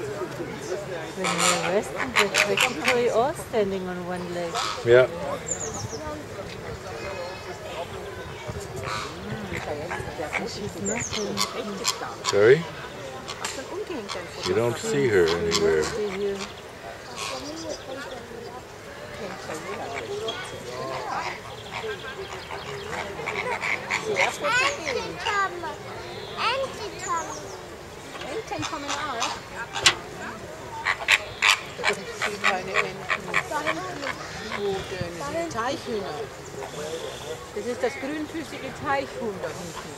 When you're resting, they're practically all standing on one leg. Nothing. Sorry? You don't see her anywhere. See 10 coming out. Teichhühner. Das ist das grünfüßige Teichhuhn da hinten.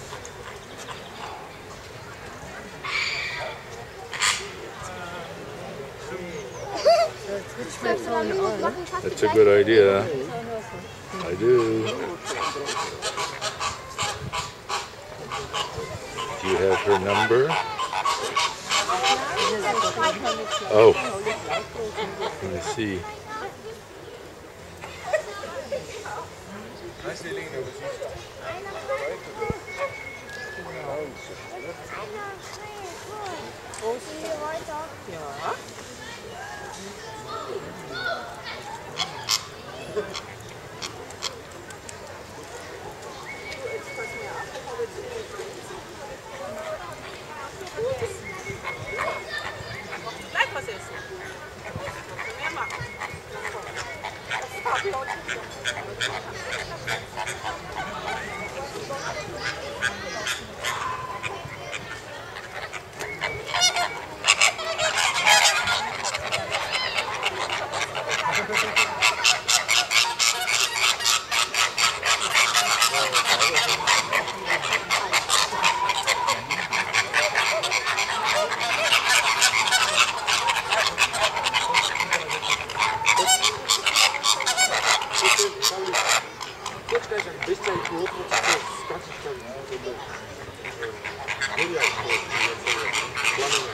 That's a good idea. I do. Do you have her number? Oh. Let me see. Ja. Thank you. Thank